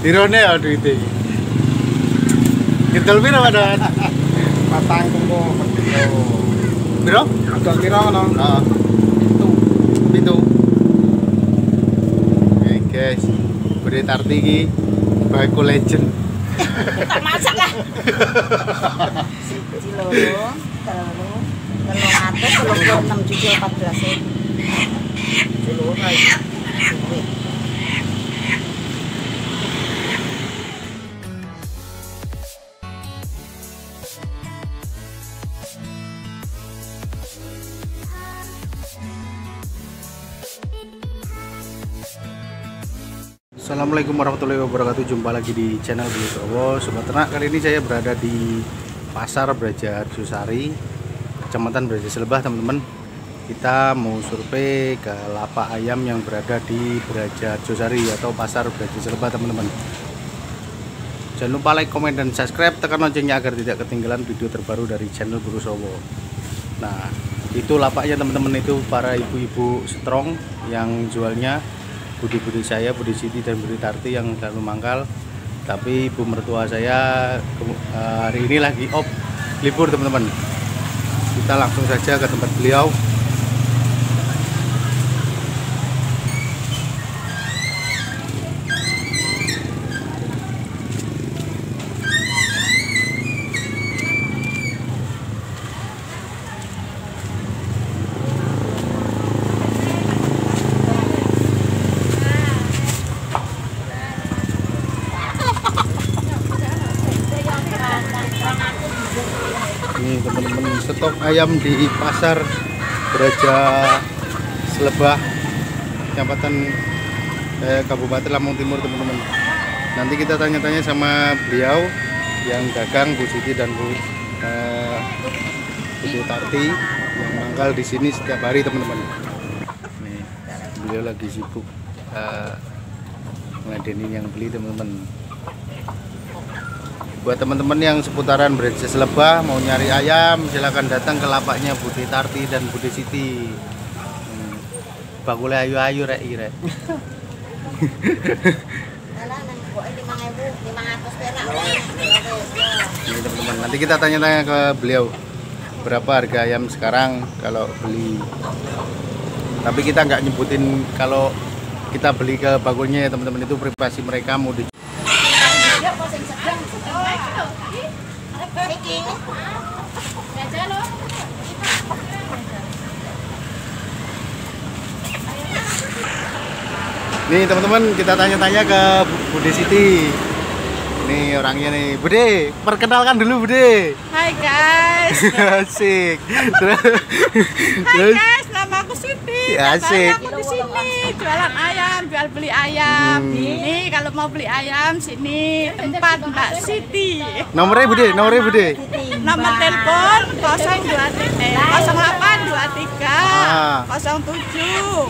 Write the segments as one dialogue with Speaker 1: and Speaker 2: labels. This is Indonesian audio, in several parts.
Speaker 1: Dirone ya duitnya. Kintal piro Pak
Speaker 2: Patang kumpul.
Speaker 1: Piro?
Speaker 2: Piro ngono?
Speaker 1: Heeh.
Speaker 2: Itu.
Speaker 1: Pitu. Oke, guys. Bude Tarti iki Baku Legend.
Speaker 3: Tak masak lah. Siji loro, telu, telung atus, telung puluh enam juta empat belas
Speaker 1: Assalamualaikum warahmatullahi wabarakatuh. Jumpa lagi di channel Bulu Sowo Sobat ternak kali ini saya berada di Pasar Braja Arjosari Kecamatan Braja Selebah teman-teman. Kita mau survei ke lapak ayam yang berada di Braja Arjosari Atau Pasar Braja Selebah teman-teman. Jangan lupa like, komen, dan subscribe. Tekan loncengnya agar tidak ketinggalan video terbaru dari channel Bulu Sowo Nah itu lapaknya teman-teman. Itu para ibu-ibu strong yang jualnya budi-budi saya, Budi Siti dan Budi Tarti yang selalu mangkal. Tapi ibu mertua saya eh, hari ini lagi op libur teman-teman. Kita langsung saja ke tempat beliau. Ini teman-teman stok ayam di pasar Beraja Selebah, Kecamatan eh, Kabupaten Lampung Timur teman-teman. Nanti kita tanya-tanya sama beliau yang dagang Bu Siti dan Bu eh, Bu Tarti yang mangkal di sini setiap hari teman-teman. Nih, beliau lagi sibuk eh, yang beli teman-teman buat teman-teman yang seputaran Beraja Selebah mau nyari ayam silahkan datang ke lapaknya Budi Tarti dan Budi Siti hmm. bakule ayu-ayu rek iki, rek
Speaker 3: Alah, nang pokoknya lima ribu, lima ratus perak.
Speaker 1: ini teman-teman nanti kita tanya-tanya ke beliau berapa harga ayam sekarang kalau beli tapi kita nggak nyebutin kalau kita beli ke bakulnya ya teman-teman itu privasi mereka mau di
Speaker 3: Dia mau sing sedang, sedang naik lho. Iki.
Speaker 1: Nih teman-teman kita tanya-tanya ke Bu- Bude Siti. Nih orangnya nih. Bude, perkenalkan dulu Bude.
Speaker 4: Hai guys,
Speaker 1: Asik. Terus,
Speaker 4: hai guys, nama aku Siti.
Speaker 1: Ya, asik.
Speaker 4: Aku di sini jualan ayam, jual beli ayam.
Speaker 1: Hmm.
Speaker 4: Nih kalau mau beli ayam sini tempat Mbak Siti.
Speaker 1: nomornya Bude, nomornya Bude.
Speaker 4: Nomor telepon 023 eh, 0823
Speaker 1: Ah.
Speaker 4: 07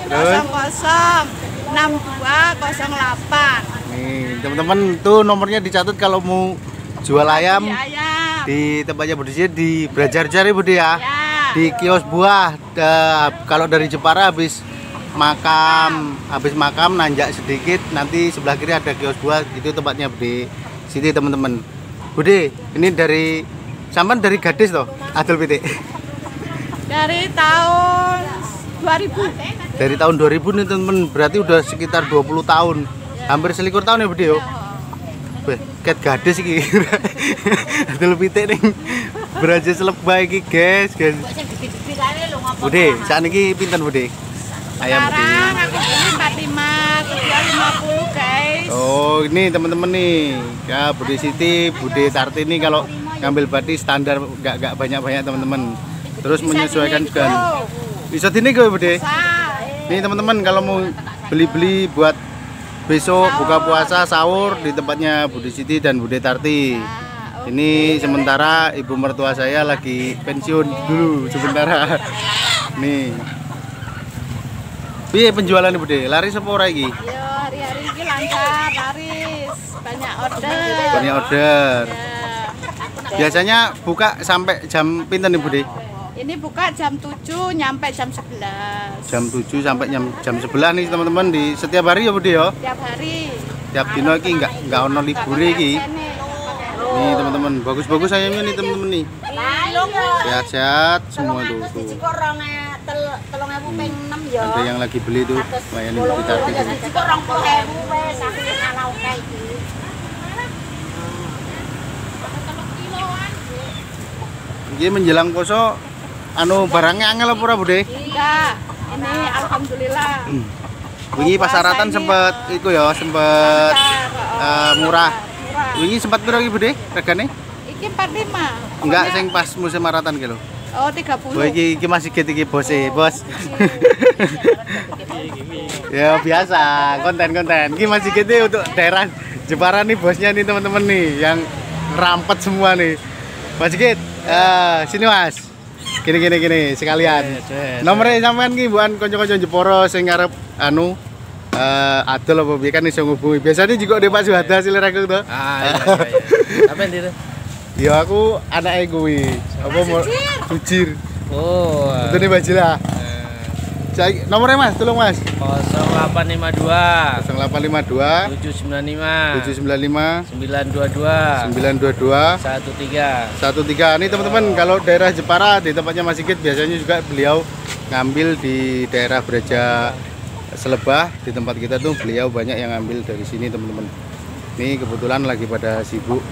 Speaker 1: Terus?
Speaker 4: 00 6208.
Speaker 1: Nih teman-teman tuh nomornya dicatat kalau mau jual ayam
Speaker 4: Beli ayam.
Speaker 1: di tempatnya Siti di Brajar-Jari Bude ya.
Speaker 4: Ya.
Speaker 1: Di kios buah. Eh, kalau dari Jepara habis makam habis makam nanjak sedikit nanti sebelah kiri ada kios buah itu tempatnya Bude Siti teman-teman. Bude, ini dari sampan dari gadis toh, Adul Pitik.
Speaker 4: Dari tahun 2000.
Speaker 1: Dari tahun 2000 nih teman-teman, berarti udah sekitar 20 tahun. Hampir selikur tahun ya Bude yo. Weh, ket gadis iki. Adul Pitik ning Beraja Selebah iki, guys, guys. Bude, saat ini pinten Bude? Ayam.
Speaker 4: Sekarang aku beli 45, kejual 50 guys.
Speaker 1: Oh, ini teman-teman nih. Ya, Bude Siti, Bude Tarti ini kalau ngambil bati standar nggak nggak banyak-banyak teman-teman. Terus menyesuaikan juga. Bisa ini gue Bude.
Speaker 4: Sah.
Speaker 1: Nih teman-teman kalau mau beli-beli buat besok buka puasa sahur di tempatnya Bude Siti dan Bude Tarti. Ini sementara ibu mertua saya lagi pensiun dulu sementara. Nih. Piye penjualan Bude? Laris apa ora iki?
Speaker 4: Yo hari-hari ini lancar, laris, banyak order.
Speaker 1: Banyak order.
Speaker 4: Ya.
Speaker 1: Biasanya buka sampai jam pinten nih Bude?
Speaker 4: Ini buka jam 7 nyampe jam 11.
Speaker 1: Jam 7 sampai jam jam 11 nih teman-teman di setiap hari ya Bude ya.
Speaker 4: Tiap hari.
Speaker 1: tiap dino iki nggak nggak ono libur iki nih teman-teman bagus-bagus ayamnya nih teman-teman nih sehat-sehat semua tuh, tuh.
Speaker 3: ya.
Speaker 1: ada yang lagi beli tuh layani kita ini menjelang poso anu barangnya angel apa ora Bude?
Speaker 4: Enggak. Ini alhamdulillah.
Speaker 1: Wingi pasaratan sempet iku ya sempet eh, murah. Wingi sempat piro iki Bude regane?
Speaker 4: Iki 45.
Speaker 1: Enggak sing pas musim maratan gitu.
Speaker 4: Oh, 30.
Speaker 1: Oh iki iki masih gitu iki bos e, bos. ya biasa, konten-konten. Ini masih gitu untuk daerah Jepara nih bosnya nih teman-teman nih yang ngerampet semua nih. Mas Sigit, eh sini Mas. Gini gini gini sekalian. Nomornya sampean ki buan kanca-kanca Jepara sing ngarep anu eh adol apa piye kan iso ngubungi. Biasanya juga di Pak Suhada silir aku tuh.
Speaker 2: Ah, iya, iya, iya. Apa yang dia?
Speaker 1: Ya aku anaknya kuwi. Apa mau Sujir.
Speaker 2: Oh,
Speaker 1: Itu nih Bajila. Saya nomornya Mas, tolong Mas.
Speaker 2: 0852
Speaker 1: 0852
Speaker 2: 795
Speaker 1: 795
Speaker 2: 922
Speaker 1: 922 13
Speaker 2: 13
Speaker 1: ini teman-teman kalau daerah Jepara di tempatnya Mas Sigit biasanya juga beliau ngambil di daerah Braja Selebah di tempat kita tuh beliau banyak yang ngambil dari sini teman-teman. Ini kebetulan lagi pada sibuk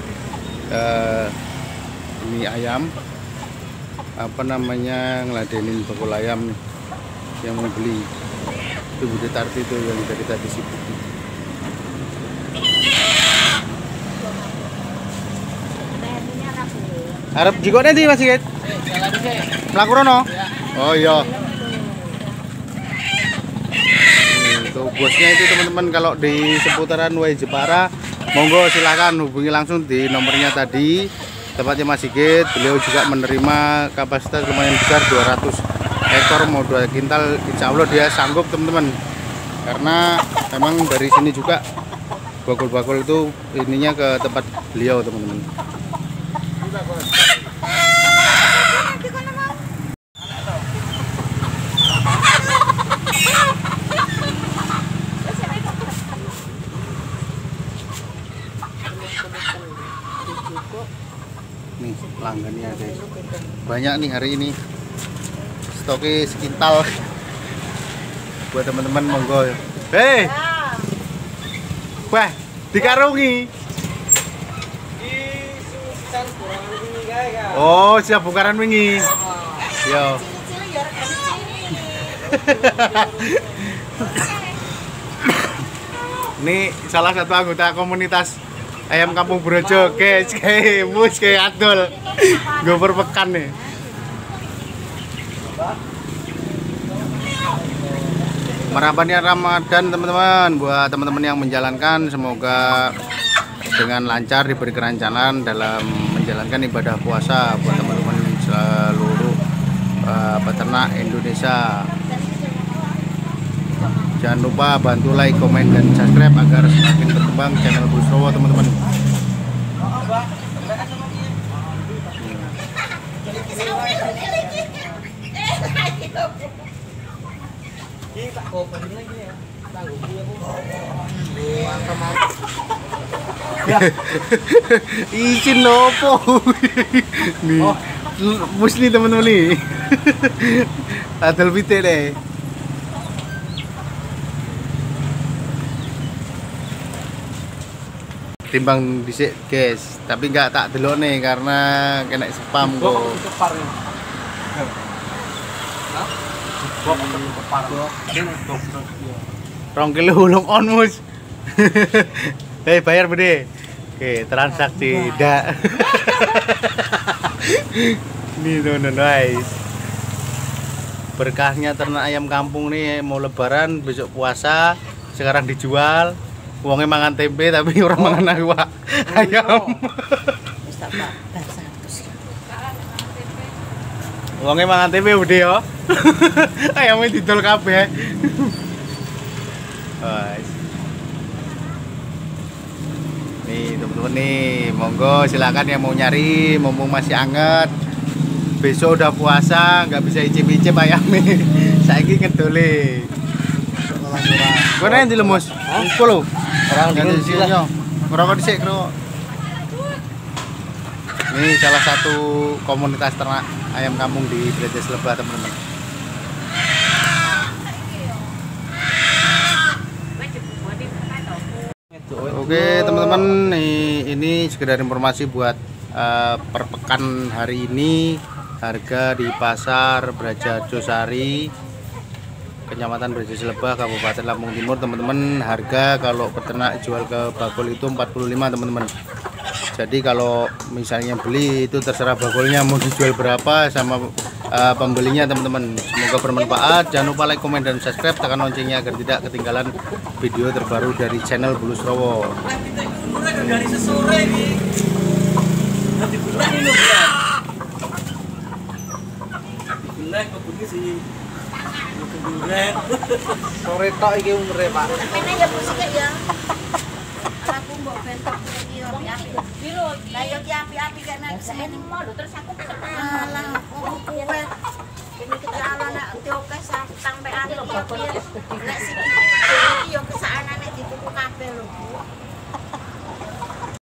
Speaker 1: eh, ini ayam. Apa namanya ngeladenin bakul ayam nih, yang mau beli itu Bude Tarti itu yang dari tadi sibuk Arab juga nanti Mas Sigit Melaku rono? Oh iya. Nih, Tuh bosnya itu teman-teman kalau di seputaran Wai Jepara, monggo silahkan hubungi langsung di nomornya tadi. Tempatnya Mas Sigit, beliau juga menerima kapasitas lumayan besar 200 ekor mau 2 kintal, insya Allah dia sanggup teman-teman. Karena memang dari sini juga bakul-bakul itu ininya ke tempat beliau teman-teman. nih pelanggannya guys banyak nih hari ini stoknya sekintal. Buat teman-teman monggo. Hei! Wah dikarungi. Oh siap bukaran wingi. Yo. Ini salah satu anggota komunitas ayam kampung Brojo. Guys kayak mus kayak adol. Gue berpekan nih merapannya Ramadan teman-teman. Buat teman-teman yang menjalankan semoga dengan lancar diberi kerancanan dalam menjalankan ibadah puasa. Buat teman-teman seluruh eh, peternak Indonesia. Jangan lupa bantu like, komen, dan subscribe agar semakin berkembang channel Busrowo teman-teman izin lopo nih musli teman-teman nih. Adal pite deh. Timbang dhisik guys. Tapi nggak tak delok nih karena kena spam kok rong kilo ulung on mus. Hei bayar bede oke transaksi dak nih teman guys berkahnya ternak ayam kampung nih mau lebaran besok puasa sekarang dijual. Uangnya mangan tempe tapi orang mangan awak ayam
Speaker 3: Wis tak Pak, bar 100 ya.
Speaker 1: Uangnya mangan udah yo? Ayamnya didol kabeh. Guys. nih teman-teman nih monggo silakan yang mau nyari mumpung masih anget. Besok udah puasa nggak bisa icip-icip ayamnya saya ini ngedole. Gue nanya di lemus 10
Speaker 2: Orang
Speaker 1: Yang
Speaker 2: dulu
Speaker 1: di sini. Ngerokok dhisik, Bro. Ini salah satu komunitas ternak ayam kampung di Bredes Lebah, teman-teman. Oke teman-teman ini sekedar informasi buat eh, per pekan hari ini. Harga di pasar Braja Josari Kecamatan Braja Selebah Kabupaten Lampung Timur teman-teman. Harga kalau peternak jual ke bakul itu 45 teman-teman jadi kalau misalnya beli itu terserah bakulnya mau dijual berapa sama eh, pembelinya teman-teman. Semoga bermanfaat. Jangan lupa like komen dan subscribe. Tekan loncengnya agar tidak ketinggalan video terbaru dari channel Bulus Rowo
Speaker 2: Sore tok iki umure, Pak.
Speaker 3: Ini ya musik ya. Aku mbok bentuk iki biru lah yo ki api-api gak nang sak ini mau terus aku kok malah kuwe ini kita ala nak di oke sampai api lho nek sik iki yo kesaanane dituku kabeh lho